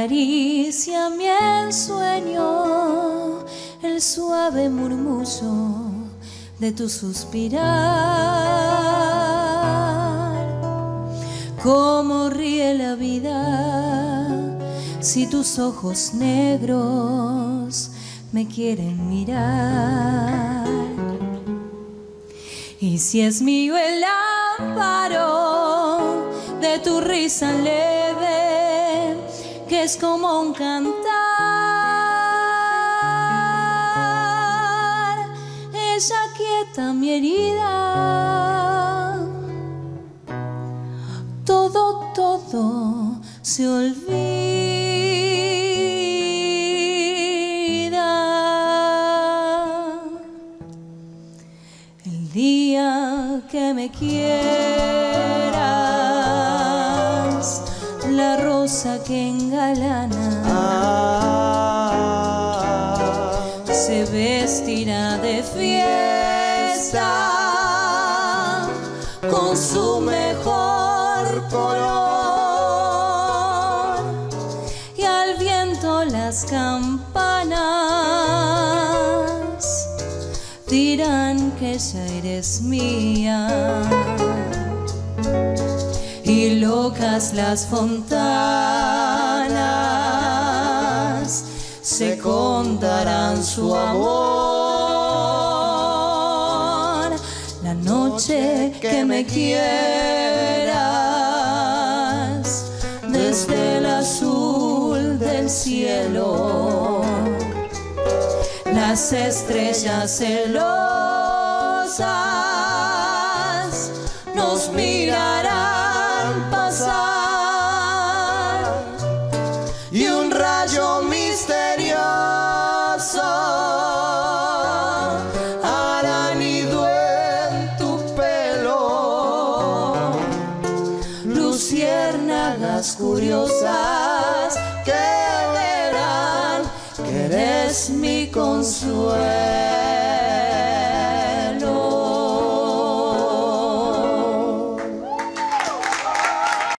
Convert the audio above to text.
acaricia mi ensueño el suave murmullo de tu suspirar. Cómo ríe la vida si tus ojos negros me quieren mirar. Y si es mío el amparo de tu risa leve, es como un cantar, ella quieta mi herida. Todo, todo se olvida. El día que me quieras, la rosa que engalana. Se vestirá de fiesta con su mejor color. Y al viento las campanas dirán que ya eres mía las fontanas se contarán su amor. La noche que me quieras desde el azul del cielo, las estrellas celosas nos mirarán Curiosas que verán que eres mi consuelo.